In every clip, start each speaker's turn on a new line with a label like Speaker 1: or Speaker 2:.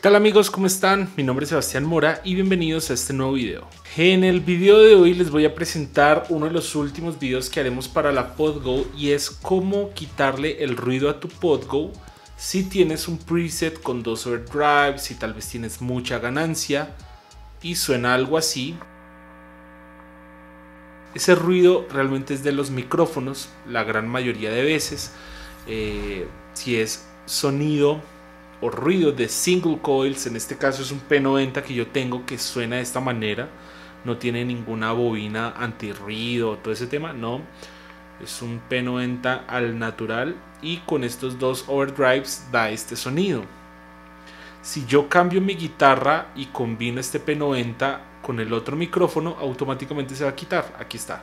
Speaker 1: ¿Qué amigos? ¿Cómo están? Mi nombre es Sebastián Mora y bienvenidos a este nuevo video. En el video de hoy les voy a presentar uno de los últimos videos que haremos para la PodGo y es cómo quitarle el ruido a tu PodGo si tienes un preset con dos overdrives, si tal vez tienes mucha ganancia y suena algo así. Ese ruido realmente es de los micrófonos, la gran mayoría de veces. Eh, si es sonido o ruido de single coils, en este caso es un P90 que yo tengo que suena de esta manera, no tiene ninguna bobina antirruido, todo ese tema, no, es un P90 al natural y con estos dos overdrives da este sonido. Si yo cambio mi guitarra y combino este P90 con el otro micrófono, automáticamente se va a quitar, aquí está.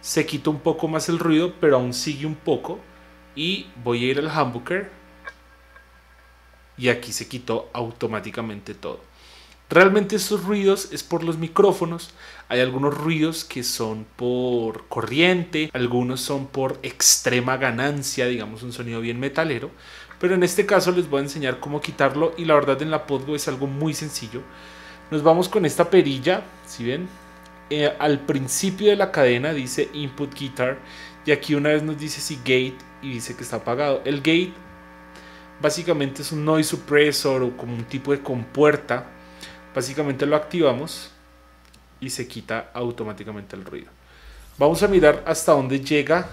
Speaker 1: Se quita un poco más el ruido, pero aún sigue un poco y voy a ir al humbucker y aquí se quitó automáticamente todo. Realmente estos ruidos es por los micrófonos. Hay algunos ruidos que son por corriente, algunos son por extrema ganancia, digamos un sonido bien metalero. Pero en este caso les voy a enseñar cómo quitarlo y la verdad en la Podgo es algo muy sencillo. Nos vamos con esta perilla, si ven, eh, al principio de la cadena dice input guitar y aquí una vez nos dice si gate y dice que está apagado. El gate básicamente es un noise suppressor o como un tipo de compuerta. Básicamente lo activamos y se quita automáticamente el ruido. Vamos a mirar hasta dónde llega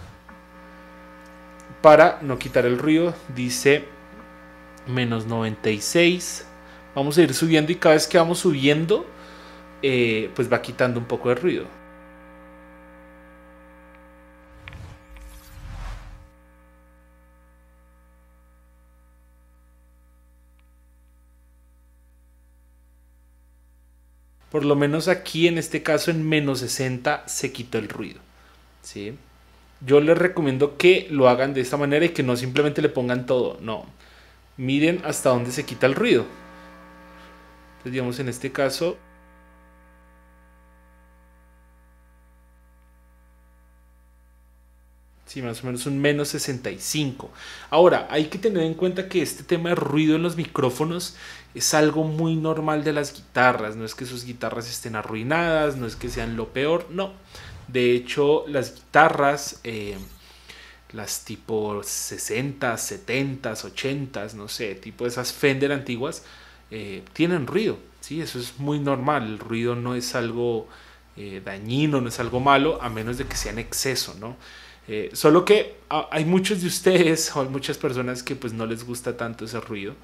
Speaker 1: para no quitar el ruido. Dice menos 96. Vamos a ir subiendo y cada vez que vamos subiendo, eh, pues va quitando un poco de ruido. Por lo menos aquí en este caso en menos 60 se quitó el ruido. ¿sí? Yo les recomiendo que lo hagan de esta manera y que no simplemente le pongan todo. No. Miren hasta dónde se quita el ruido. Entonces digamos en este caso Sí, más o menos un menos 65. Ahora, hay que tener en cuenta que este tema de ruido en los micrófonos es algo muy normal de las guitarras. No es que sus guitarras estén arruinadas, no es que sean lo peor, no. De hecho, las guitarras, eh, las tipo 60, 70, 80, no sé, tipo esas Fender antiguas, eh, tienen ruido. ¿sí? Eso es muy normal. El ruido no es algo eh, dañino, no es algo malo, a menos de que sea en exceso, ¿no? Eh, solo que ah, hay muchos de ustedes o hay muchas personas que pues no les gusta tanto ese ruido.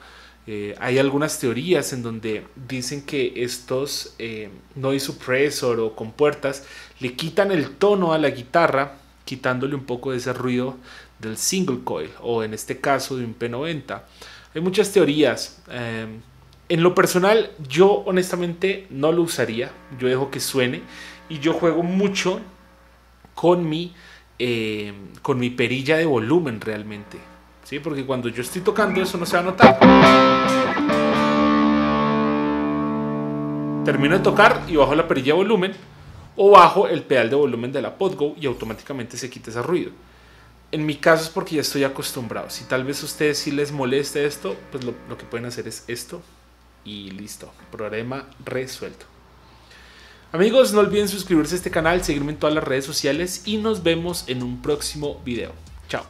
Speaker 1: Eh, hay algunas teorías en donde dicen que estos eh, noise suppressor o compuertas le quitan el tono a la guitarra, quitándole un poco de ese ruido del single coil o en este caso de un P90. Hay muchas teorías. Em, en lo personal, yo honestamente no lo usaría. Yo dejo que suene y yo juego mucho con mi eh, con mi perilla de volumen realmente. ¿sí? Porque cuando yo estoy tocando eso no se va a notar. Termino de tocar y bajo la perilla de volumen o bajo el pedal de volumen de la Podgo y automáticamente se quita ese ruido. En mi caso es porque ya estoy acostumbrado. Si tal vez a ustedes sí les moleste esto, pues lo, lo que pueden hacer es esto y listo. Problema resuelto. Amigos, no olviden suscribirse a este canal, seguirme en todas las redes sociales y nos vemos en un próximo video. Chao.